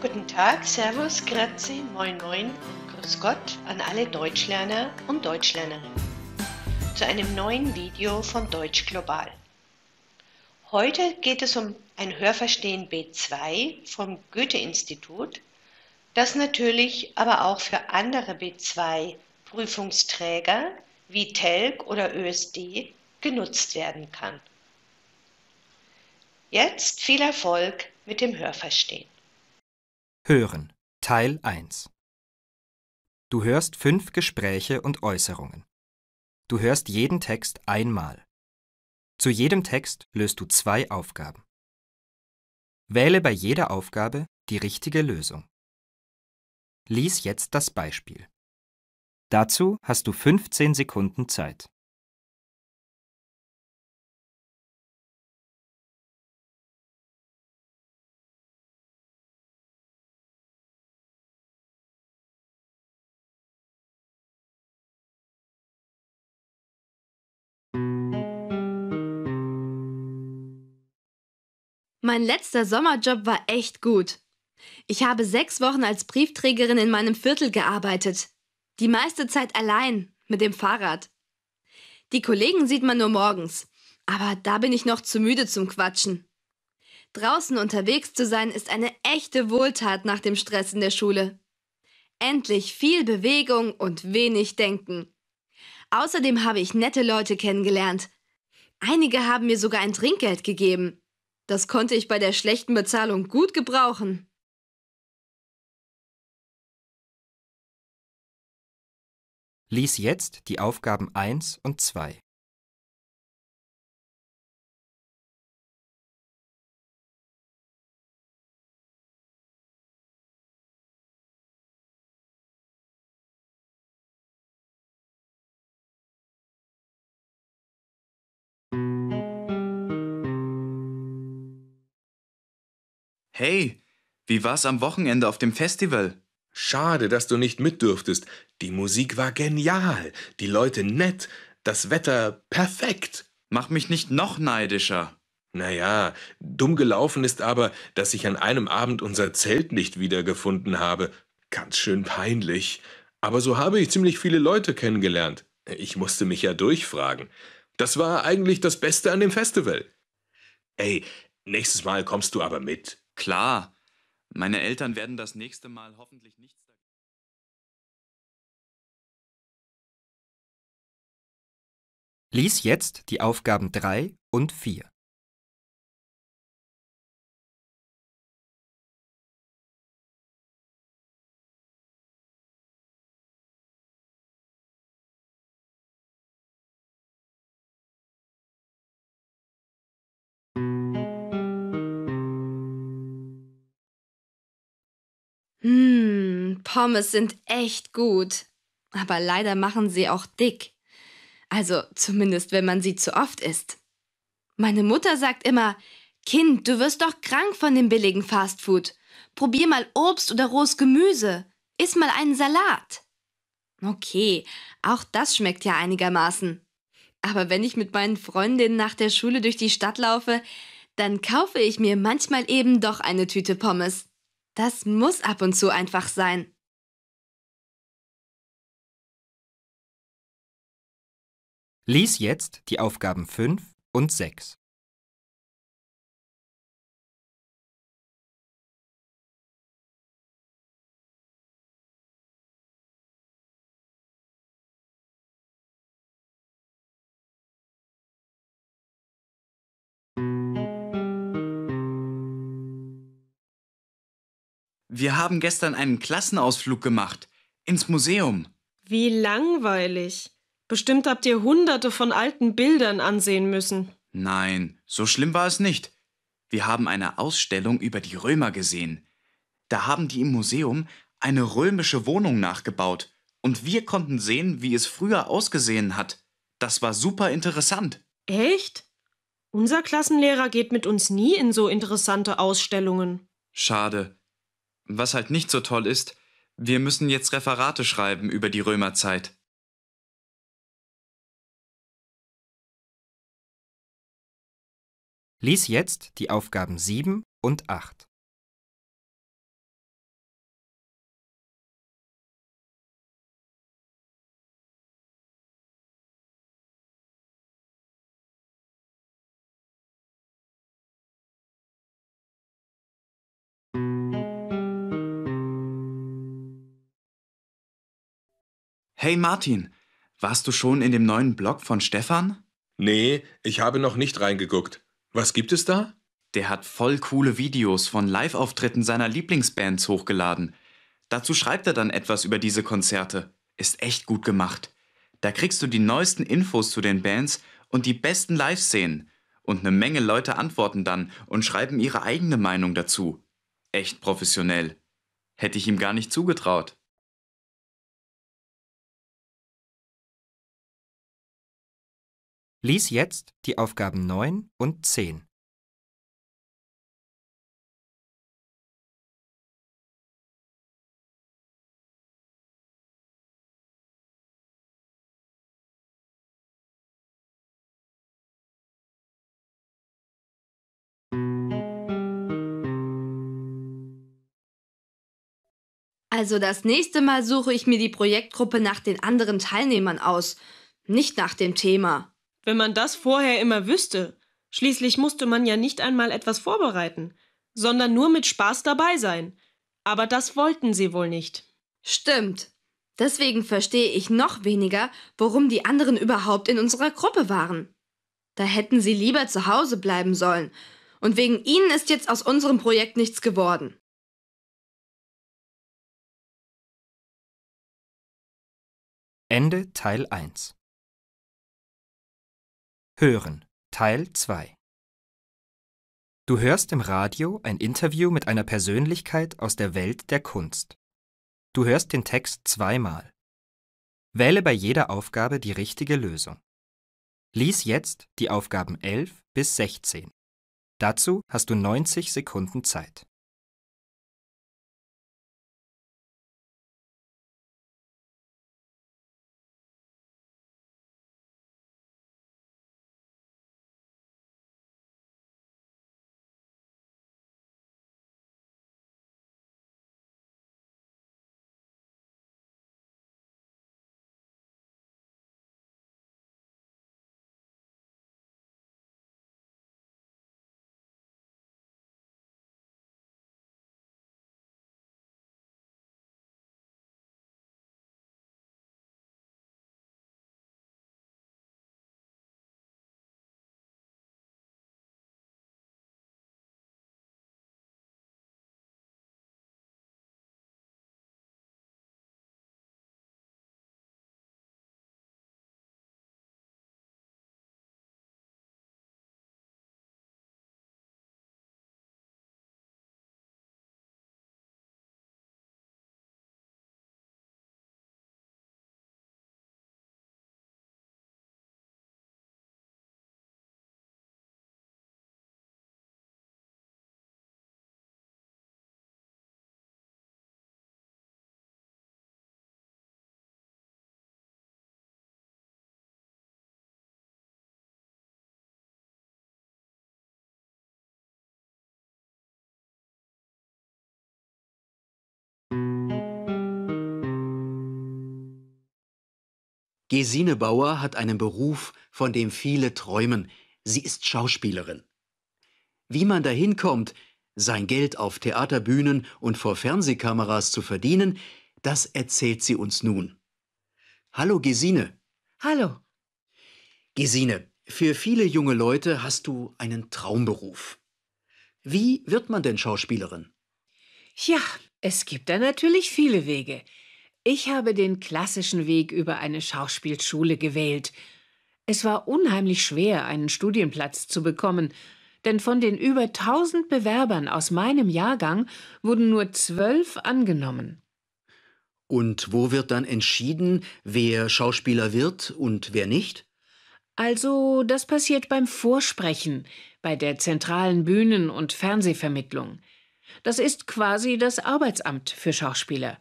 Guten Tag, Servus, Grazie, Moin Moin, Grüß Gott an alle Deutschlerner und Deutschlernerinnen zu einem neuen Video von Deutsch Global. Heute geht es um ein Hörverstehen B2 vom Goethe-Institut, das natürlich aber auch für andere B2 Prüfungsträger wie TELG oder ÖSD genutzt werden kann. Jetzt viel Erfolg mit dem Hörverstehen. Hören Teil 1 Du hörst fünf Gespräche und Äußerungen. Du hörst jeden Text einmal. Zu jedem Text löst du zwei Aufgaben. Wähle bei jeder Aufgabe die richtige Lösung. Lies jetzt das Beispiel. Dazu hast du 15 Sekunden Zeit. Mein letzter Sommerjob war echt gut. Ich habe sechs Wochen als Briefträgerin in meinem Viertel gearbeitet. Die meiste Zeit allein, mit dem Fahrrad. Die Kollegen sieht man nur morgens, aber da bin ich noch zu müde zum Quatschen. Draußen unterwegs zu sein ist eine echte Wohltat nach dem Stress in der Schule. Endlich viel Bewegung und wenig Denken. Außerdem habe ich nette Leute kennengelernt. Einige haben mir sogar ein Trinkgeld gegeben. Das konnte ich bei der schlechten Bezahlung gut gebrauchen. Lies jetzt die Aufgaben 1 und 2. Hey, wie war's am Wochenende auf dem Festival? Schade, dass du nicht mit dürftest. Die Musik war genial, die Leute nett, das Wetter perfekt. Mach mich nicht noch neidischer. Naja, dumm gelaufen ist aber, dass ich an einem Abend unser Zelt nicht wiedergefunden habe. Ganz schön peinlich. Aber so habe ich ziemlich viele Leute kennengelernt. Ich musste mich ja durchfragen. Das war eigentlich das Beste an dem Festival. Ey, nächstes Mal kommst du aber mit. Klar, meine Eltern werden das nächste Mal hoffentlich nichts dagegen. Lies jetzt die Aufgaben 3 und 4. Pommes sind echt gut. Aber leider machen sie auch dick. Also zumindest, wenn man sie zu oft isst. Meine Mutter sagt immer, Kind, du wirst doch krank von dem billigen Fastfood. Probier mal Obst oder rohes Gemüse. Iss mal einen Salat. Okay, auch das schmeckt ja einigermaßen. Aber wenn ich mit meinen Freundinnen nach der Schule durch die Stadt laufe, dann kaufe ich mir manchmal eben doch eine Tüte Pommes. Das muss ab und zu einfach sein. Lies jetzt die Aufgaben 5 und 6. Wir haben gestern einen Klassenausflug gemacht. Ins Museum. Wie langweilig. Bestimmt habt ihr hunderte von alten Bildern ansehen müssen. Nein, so schlimm war es nicht. Wir haben eine Ausstellung über die Römer gesehen. Da haben die im Museum eine römische Wohnung nachgebaut und wir konnten sehen, wie es früher ausgesehen hat. Das war super interessant. Echt? Unser Klassenlehrer geht mit uns nie in so interessante Ausstellungen. Schade. Was halt nicht so toll ist, wir müssen jetzt Referate schreiben über die Römerzeit. Lies jetzt die Aufgaben 7 und 8. Hey Martin, warst du schon in dem neuen Blog von Stefan? Nee, ich habe noch nicht reingeguckt. Was gibt es da? Der hat voll coole Videos von Live-Auftritten seiner Lieblingsbands hochgeladen. Dazu schreibt er dann etwas über diese Konzerte. Ist echt gut gemacht. Da kriegst du die neuesten Infos zu den Bands und die besten Live-Szenen. Und eine Menge Leute antworten dann und schreiben ihre eigene Meinung dazu. Echt professionell. Hätte ich ihm gar nicht zugetraut. Lies jetzt die Aufgaben 9 und 10. Also das nächste Mal suche ich mir die Projektgruppe nach den anderen Teilnehmern aus, nicht nach dem Thema. Wenn man das vorher immer wüsste. Schließlich musste man ja nicht einmal etwas vorbereiten, sondern nur mit Spaß dabei sein. Aber das wollten sie wohl nicht. Stimmt. Deswegen verstehe ich noch weniger, warum die anderen überhaupt in unserer Gruppe waren. Da hätten sie lieber zu Hause bleiben sollen. Und wegen ihnen ist jetzt aus unserem Projekt nichts geworden. Ende Teil 1 Hören Teil 2 Du hörst im Radio ein Interview mit einer Persönlichkeit aus der Welt der Kunst. Du hörst den Text zweimal. Wähle bei jeder Aufgabe die richtige Lösung. Lies jetzt die Aufgaben 11 bis 16. Dazu hast du 90 Sekunden Zeit. Gesine Bauer hat einen Beruf, von dem viele träumen. Sie ist Schauspielerin. Wie man dahin kommt, sein Geld auf Theaterbühnen und vor Fernsehkameras zu verdienen, das erzählt sie uns nun. Hallo Gesine. Hallo. Gesine, für viele junge Leute hast du einen Traumberuf. Wie wird man denn Schauspielerin? Ja, es gibt da natürlich viele Wege. Ich habe den klassischen Weg über eine Schauspielschule gewählt. Es war unheimlich schwer, einen Studienplatz zu bekommen, denn von den über tausend Bewerbern aus meinem Jahrgang wurden nur zwölf angenommen. Und wo wird dann entschieden, wer Schauspieler wird und wer nicht? Also, das passiert beim Vorsprechen, bei der zentralen Bühnen- und Fernsehvermittlung. Das ist quasi das Arbeitsamt für Schauspieler.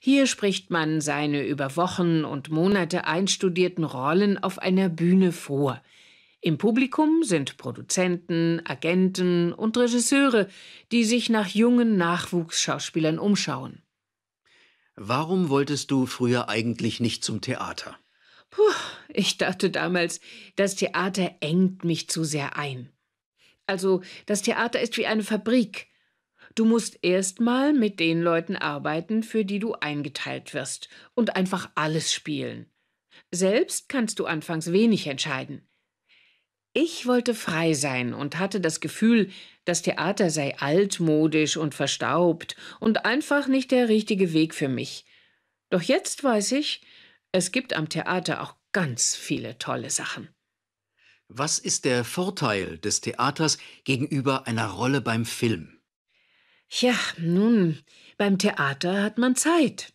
Hier spricht man seine über Wochen und Monate einstudierten Rollen auf einer Bühne vor. Im Publikum sind Produzenten, Agenten und Regisseure, die sich nach jungen Nachwuchsschauspielern umschauen. Warum wolltest du früher eigentlich nicht zum Theater? Puh, ich dachte damals, das Theater engt mich zu sehr ein. Also, das Theater ist wie eine Fabrik. Du musst erstmal mit den Leuten arbeiten, für die du eingeteilt wirst, und einfach alles spielen. Selbst kannst du anfangs wenig entscheiden. Ich wollte frei sein und hatte das Gefühl, das Theater sei altmodisch und verstaubt und einfach nicht der richtige Weg für mich. Doch jetzt weiß ich, es gibt am Theater auch ganz viele tolle Sachen. Was ist der Vorteil des Theaters gegenüber einer Rolle beim Film? Ja, nun, beim Theater hat man Zeit.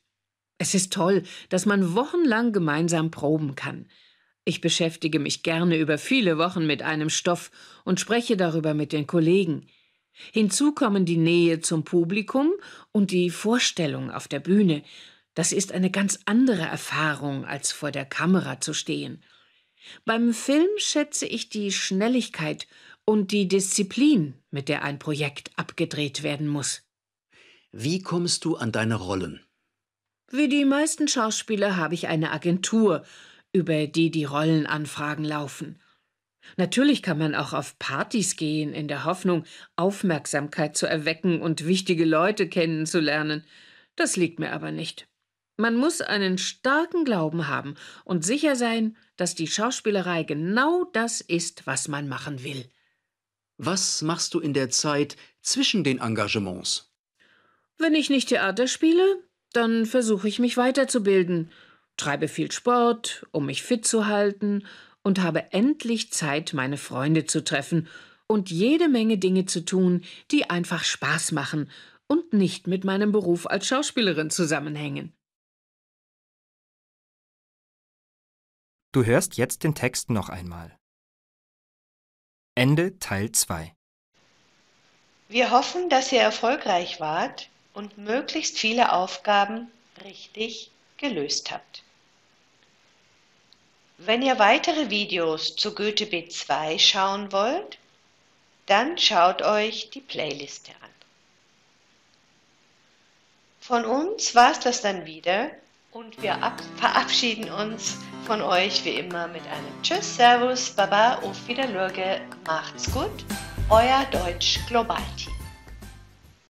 Es ist toll, dass man wochenlang gemeinsam proben kann. Ich beschäftige mich gerne über viele Wochen mit einem Stoff und spreche darüber mit den Kollegen. Hinzu kommen die Nähe zum Publikum und die Vorstellung auf der Bühne. Das ist eine ganz andere Erfahrung, als vor der Kamera zu stehen. Beim Film schätze ich die Schnelligkeit und die Disziplin, mit der ein Projekt abgedreht werden muss. Wie kommst du an deine Rollen? Wie die meisten Schauspieler habe ich eine Agentur, über die die Rollenanfragen laufen. Natürlich kann man auch auf Partys gehen, in der Hoffnung, Aufmerksamkeit zu erwecken und wichtige Leute kennenzulernen. Das liegt mir aber nicht. Man muss einen starken Glauben haben und sicher sein, dass die Schauspielerei genau das ist, was man machen will. Was machst du in der Zeit zwischen den Engagements? Wenn ich nicht Theater spiele, dann versuche ich mich weiterzubilden, treibe viel Sport, um mich fit zu halten und habe endlich Zeit, meine Freunde zu treffen und jede Menge Dinge zu tun, die einfach Spaß machen und nicht mit meinem Beruf als Schauspielerin zusammenhängen. Du hörst jetzt den Text noch einmal. Ende Teil 2 Wir hoffen, dass ihr erfolgreich wart und möglichst viele Aufgaben richtig gelöst habt. Wenn ihr weitere Videos zu Goethe B2 schauen wollt, dann schaut euch die Playliste an. Von uns war es das dann wieder und wir verabschieden uns von euch wie immer mit einem Tschüss, Servus, Baba, auf Wiederlürge, macht's gut, euer Deutsch Global Team.